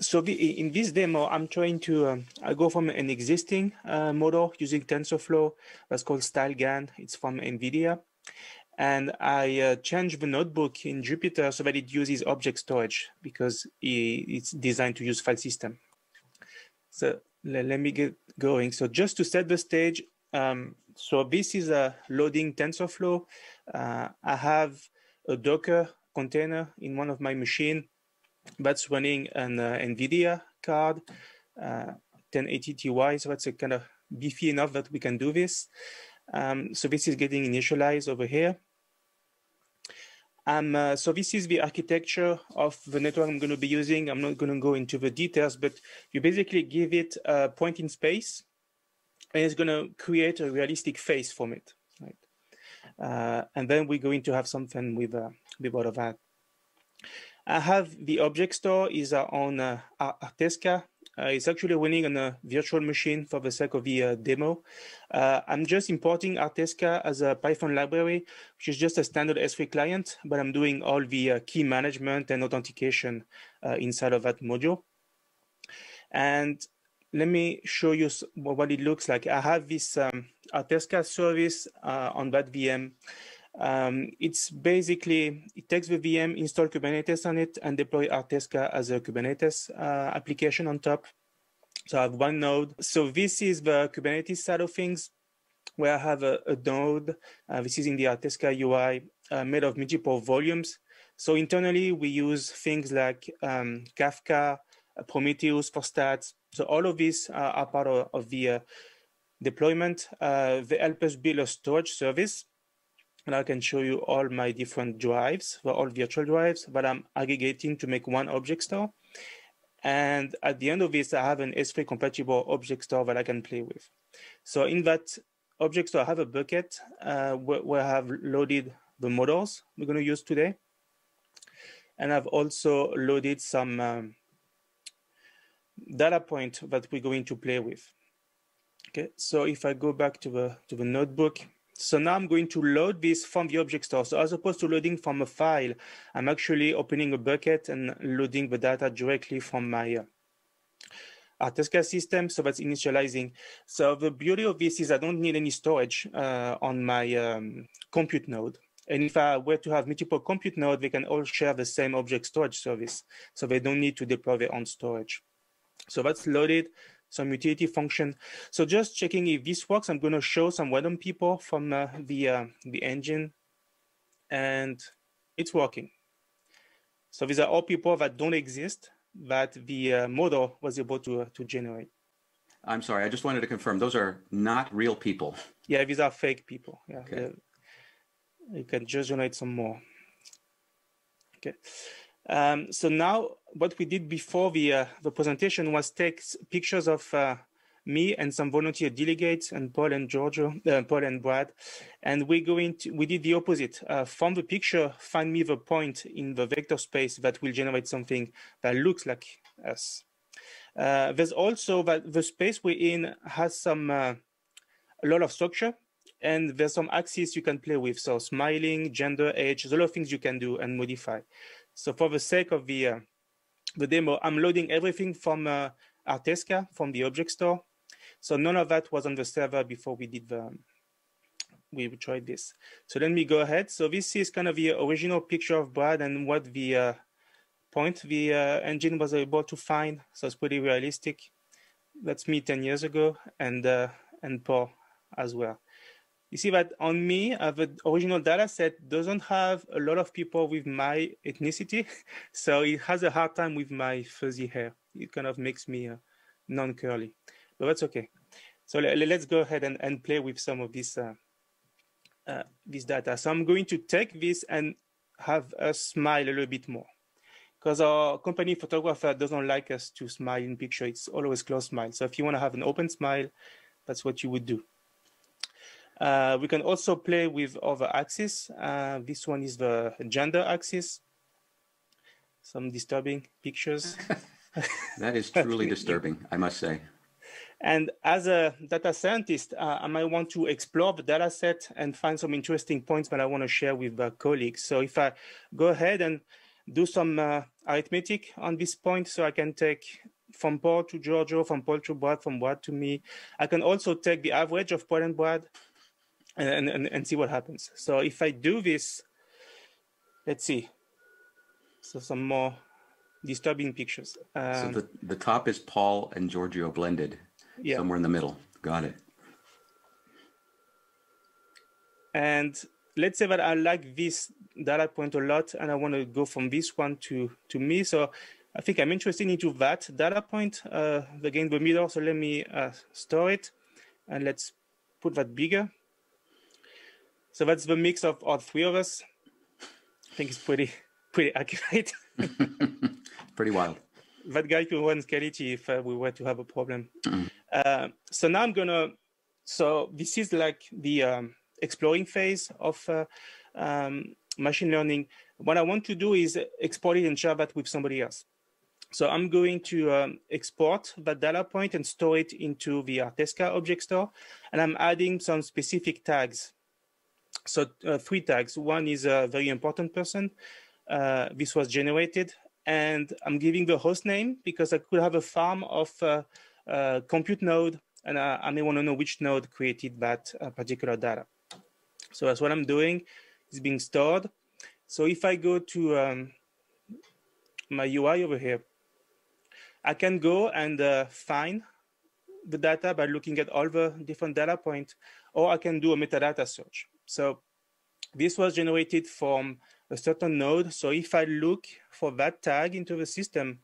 so the, in this demo, I'm trying to um, I go from an existing uh, model using TensorFlow that's called StyleGAN. It's from NVIDIA. And I uh, the notebook in Jupyter so that it uses object storage because it's designed to use file system. So let, let me get going. So just to set the stage, um, so this is a loading TensorFlow. Uh, I have a Docker container in one of my machine that's running an uh, NVIDIA card, uh, 1080 Ti, so that's a kind of beefy enough that we can do this. Um, so this is getting initialized over here. Um, uh, so this is the architecture of the network I'm going to be using. I'm not going to go into the details, but you basically give it a point in space, and it's going to create a realistic face from it, right? Uh, and then we're going to have something with uh, with all of that. I have the object store is uh, on uh, Artesca. Uh, it's actually running on a virtual machine for the sake of the uh, demo. Uh, I'm just importing Artesca as a Python library, which is just a standard S3 client, but I'm doing all the uh, key management and authentication inside of that module. And let me show you what it looks like. I have this um, Artesca service on that VM. Um, it's basically, it takes the VM, install Kubernetes on it, and deploy Artesca as a Kubernetes uh, application on top. So I have one node. So this is the Kubernetes side of things, where I have a, a node. Uh, this is in the Artesca UI, uh, made of multiple volumes. So internally, we use things like um, Kafka, uh, Prometheus for stats. So all of these are part of, of the uh, deployment. Uh, they help us build a storage service and I can show you all my different drives, all virtual drives that I'm aggregating to make one object store. And at the end of this, I have an S3 compatible object store that I can play with. So in that object store, I have a bucket uh, where, where, I have loaded the models we're going to use today. And I've also loaded some um, data point that we're going to play with. Okay, so if I go back to the to the notebook, so now I'm going to load this from the object store. So as opposed to loading from a file, I'm actually opening a bucket and loading the data directly from my uh, Artesca system. So that's initializing. So the beauty of this is I don't need any storage uh, on my um, compute node. And if I were to have multiple compute nodes, they can all share the same object storage service. So they don't need to deploy their own storage. So that's loaded some utility function. So just checking if this works, I'm going to show some random people from uh, the, uh, the engine and it's working. So these are all people that don't exist that the uh, model was able to, uh, to generate. I'm sorry, I just wanted to confirm those are not real people. Yeah, these are fake people. Yeah, okay. you can just generate some more. Okay. Um, so now what we did before the, uh, the presentation was take pictures of uh, me and some volunteer delegates and Paul and Giorgio, uh, Paul and Brad. And we're going to, we did the opposite. Uh, from the picture, find me the point in the vector space that will generate something that looks like us. Uh, there's also that the space we're in has some, uh, a lot of structure and there's some axes you can play with. So smiling, gender, age, a lot of things you can do and modify. So for the sake of the, uh, the demo, I'm loading everything from uh, Artesca, from the object store. So none of that was on the server before we did the, we tried this. So let me go ahead. So this is kind of the original picture of Brad and what the uh, point the uh, engine was able to find. So it's pretty realistic. That's me 10 years ago and, uh, and Paul as well. You see that on me, uh, the original data set doesn't have a lot of people with my ethnicity. So it has a hard time with my fuzzy hair. It kind of makes me uh, non-curly, but that's okay. So let's go ahead and, and play with some of this, uh, uh, this data. So I'm going to take this and have us smile a little bit more because our company photographer doesn't like us to smile in picture. It's always closed smile. So if you want to have an open smile, that's what you would do. Uh, we can also play with other axes. Uh, this one is the gender axis. Some disturbing pictures. that is truly disturbing, I must say. And as a data scientist, uh, I might want to explore the data set and find some interesting points that I want to share with the colleagues. So if I go ahead and do some uh, arithmetic on this point. So I can take from Paul to Giorgio, from Paul to Brad, from Brad to me. I can also take the average of Paul and Brad and, and, and see what happens. So if I do this, let's see. So some more disturbing pictures. Um, so the, the top is Paul and Giorgio blended, yeah. somewhere in the middle. Got it. And let's say that I like this data point a lot and I want to go from this one to, to me. So I think I'm interested into that data point, uh, again, the middle. So let me uh, store it and let's put that bigger. So that's the mix of all three of us. I think it's pretty, pretty accurate. pretty wild. That guy could run Scality if uh, we were to have a problem. Mm. so now I'm gonna, so this is like the um, exploring phase of uh, um, machine learning. What I want to do is export it and share that with somebody else. So I'm going to um, export that data point and store it into the Artesca object store. And I'm adding some specific tags. So uh, three tags. One is a very important person. Uh, this was generated. And I'm giving the host name because I could have a farm of uh, uh compute node. And I may want to know which node created that uh, particular data. So that's what I'm doing. It's being stored. So if I go to um, my UI over here, I can go and uh, find the data by looking at all the different data points, or I can do a metadata search. So this was generated from a certain node. So if I look for that tag into the system,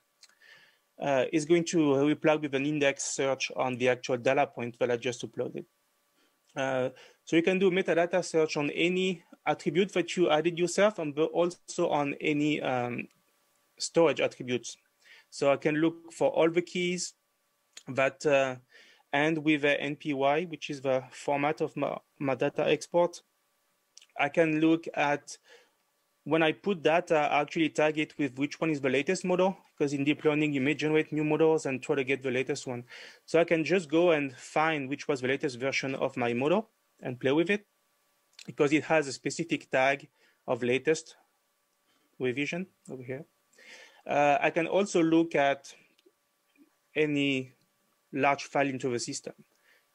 uh, it's going to reply with an index search on the actual data point that I just uploaded. Uh, so you can do metadata search on any attribute that you added yourself, and also on any um, storage attributes. So I can look for all the keys that uh, end with a NPY, which is the format of my, my data export. I can look at when I put data, I actually tag it with which one is the latest model, because in deep learning, you may generate new models and try to get the latest one. So I can just go and find which was the latest version of my model and play with it, because it has a specific tag of latest revision over here. Uh, I can also look at any large file into the system,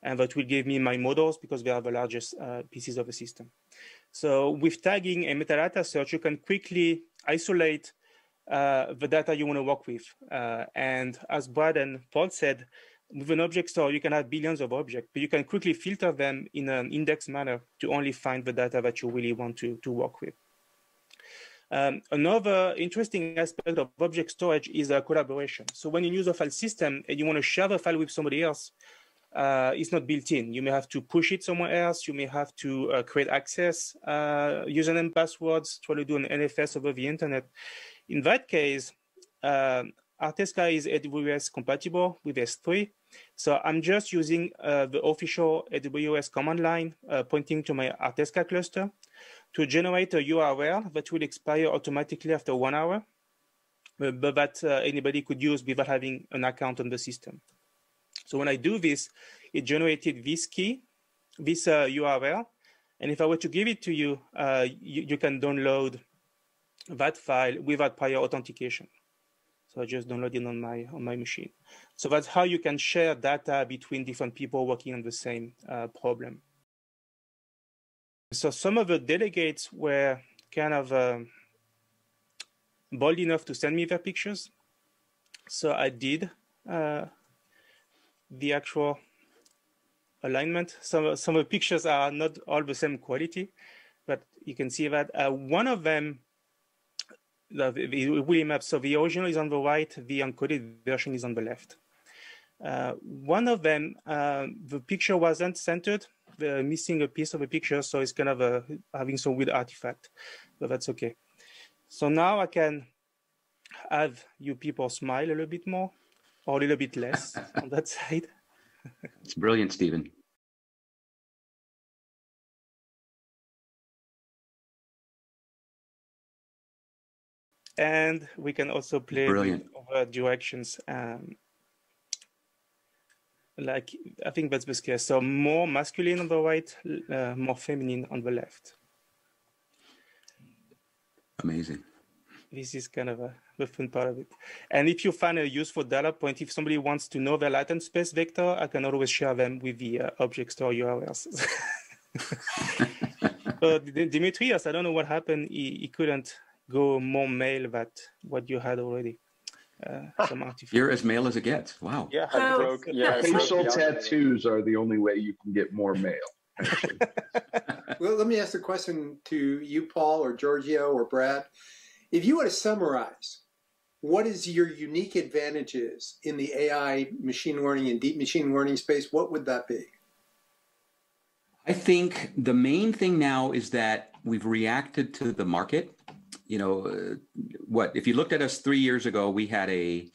and that will give me my models because they are the largest uh, pieces of the system. So with tagging and metadata search, you can quickly isolate uh, the data you want to work with. Uh, and as Brad and Paul said, with an object store, you can have billions of objects, but you can quickly filter them in an index manner to only find the data that you really want to, to work with. Um, another interesting aspect of object storage is uh, collaboration. So when you use a file system and you want to share the file with somebody else, uh, it's not built in. You may have to push it somewhere else. You may have to uh, create access, uh, username, passwords, try to do an NFS over the internet. In that case, uh, Artesca is AWS compatible with S3. So I'm just using uh, the official AWS command line uh, pointing to my Artesca cluster to generate a URL that will expire automatically after one hour, but that anybody could use without having an account on the system. So when I do this, it generated this key, this uh, URL. And if I were to give it to you, uh, you, you, can download that file without prior authentication. So I just download it on my on my machine. So that's how you can share data between different people working on the same uh, problem. So some of the delegates were kind of uh, bold enough to send me their pictures. So I did uh, the actual alignment. Some some of the pictures are not all the same quality, but you can see that uh, one of them, the, the Willy map. So the original is on the right, the encoded version is on the left. Uh, one of them, uh, the picture wasn't centered, missing a piece of a picture, so it's kind of a, having some weird artifact, but that's okay. So now I can have you people smile a little bit more or a little bit less on that side. it's brilliant, Stephen. And we can also play Brilliant. over directions. Um, like I think that's the case. So more masculine on the right, uh, more feminine on the left. Amazing. This is kind of a, the fun part of it. And if you find a useful data point, if somebody wants to know the latent space vector, I can always share them with the uh, object store URLs. so Dimitrios, I don't know what happened. He, he couldn't go more male than what you had already. Uh, some artificial. You're as male as it gets. Wow. Yeah, I broke, yeah. Facial tattoos are the only way you can get more male. well, let me ask a question to you, Paul, or Giorgio, or Brad. If you were to summarize, what is your unique advantages in the AI, machine learning, and deep machine learning space? What would that be? I think the main thing now is that we've reacted to the market. You know, uh, what if you looked at us three years ago, we had a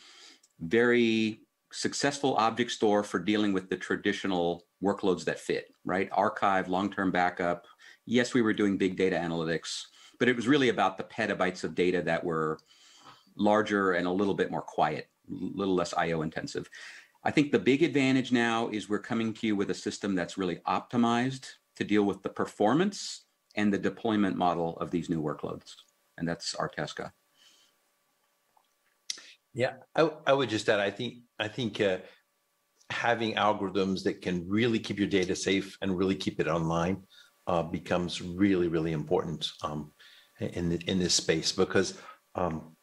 very successful object store for dealing with the traditional workloads that fit, right? Archive, long term backup. Yes, we were doing big data analytics, but it was really about the petabytes of data that were larger and a little bit more quiet, a little less IO intensive. I think the big advantage now is we're coming to you with a system that's really optimized to deal with the performance and the deployment model of these new workloads. And that's Artesca. Yeah, I, I would just add, I think, I think uh, having algorithms that can really keep your data safe and really keep it online uh, becomes really, really important um, in the, in this space because um,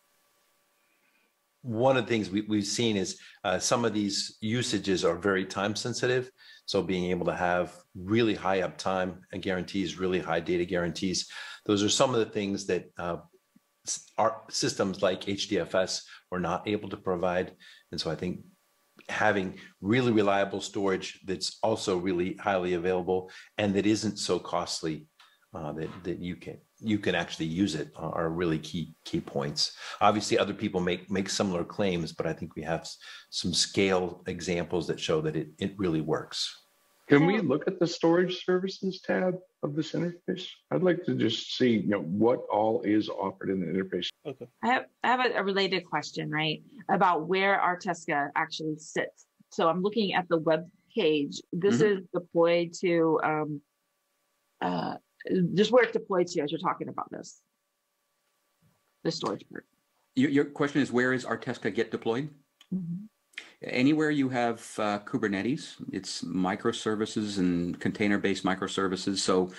one of the things we, have seen is uh, some of these usages are very time sensitive. So being able to have really high uptime guarantees, really high data guarantees, those are some of the things that uh, our systems like HDFS were not able to provide. And so I think having really reliable storage that's also really highly available and that isn't so costly uh, that that you can you can actually use it are really key key points. Obviously, other people make make similar claims, but I think we have some scale examples that show that it it really works. Can we look at the storage services tab of this interface? I'd like to just see, you know, what all is offered in the interface. Okay. I have I have a, a related question, right, about where Artesca actually sits. So I'm looking at the web page. This mm-hmm. is deployed to um, uh, just where it's deployed to as you're talking about this, the storage part. Your, your question is where is Artesca get deployed? Mm-hmm. Anywhere you have uh, Kubernetes, it's microservices and container-based microservices. So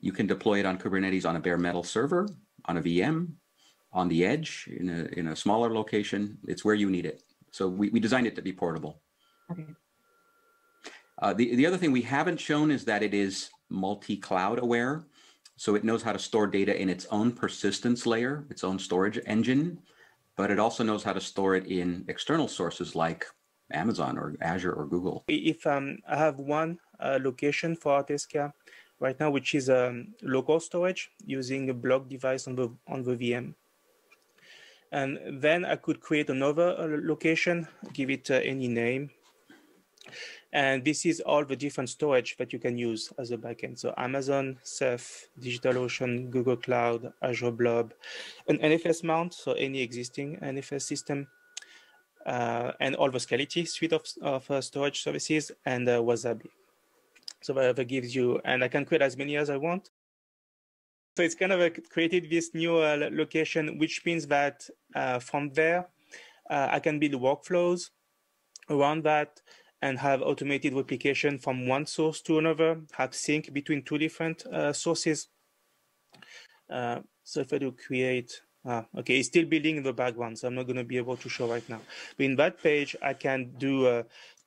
you can deploy it on Kubernetes on a bare metal server, on a VM, on the edge, in a in a smaller location. It's where you need it. So we, we designed it to be portable. Okay. Uh, the, the other thing we haven't shown is that it is multi-cloud aware. So it knows how to store data in its own persistence layer, its own storage engine, but it also knows how to store it in external sources like Amazon or Azure or Google. If um, I have one uh, location for Artesca right now, which is um, local storage using a block device on the on the VM, and then I could create another uh, location, give it uh, any name, and this is all the different storage that you can use as a backend. So Amazon, Ceph, DigitalOcean, Google Cloud, Azure Blob, an NFS mount, so any existing NFS system, uh, and all the Scality suite of, of uh, storage services, and uh, Wasabi. So that, gives you, and I can create as many as I want. So it's kind of a, created this new uh, location, which means that uh, from there, uh, I can build workflows around that and have automated replication from one source to another, have sync between two different uh, sources. Uh, so if I do create, uh, okay, it's still building in the background, so I'm not going to be able to show right now. But in that page, I can do a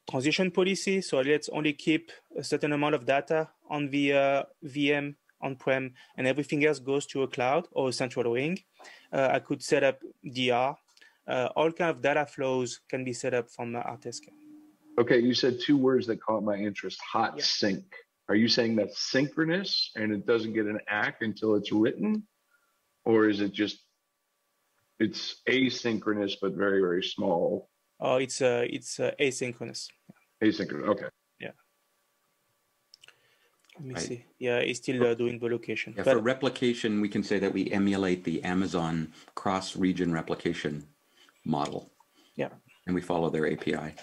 transition policy. So let's only keep a certain amount of data on the uh, VM on-prem, and everything else goes to a cloud or a central ring. Uh, I could set up DR. Uh, all kind of data flows can be set up from Artesca. Okay, you said two words that caught my interest hot yeah. sync. Are you saying that's synchronous and it doesn't get an ACK until it's written? Or is it just it's asynchronous but very, very small? Oh, it's uh it's uh, asynchronous. Asynchronous, okay. Yeah. Let me right. see. Yeah, it's still uh, doing the location. Yeah, but, for replication, we can say that we emulate the Amazon cross-region replication model. Yeah. And we follow their API.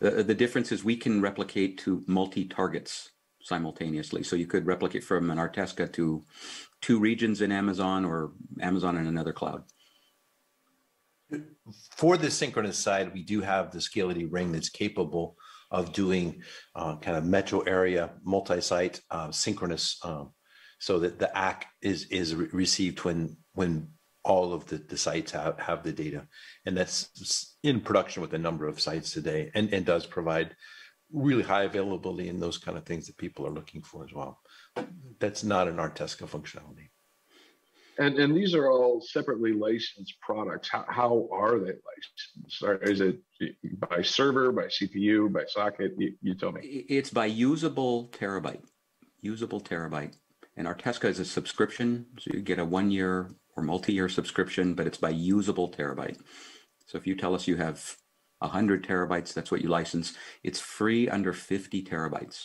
The, the difference is we can replicate to multi-targets simultaneously. So you could replicate from an Artesca to two regions in Amazon or Amazon in another cloud. For the synchronous side, we do have the Scality ring that's capable of doing uh, kind of metro area, multi-site, uh, synchronous, um, so that the ACK is is re- received when when all of the, the sites have, have the data. And that's in production with a number of sites today and, and does provide really high availability and those kind of things that people are looking for as well. That's not an Artesca functionality. And and these are all separately licensed products. How, how are they licensed? Is it by server, by CPU, by socket? You, you tell me. It's by usable terabyte, usable terabyte. And Artesca is a subscription, so you get a one year or multi-year subscription, but it's by usable terabyte. So if you tell us you have 100 terabytes, that's what you license. It's free under 50 terabytes.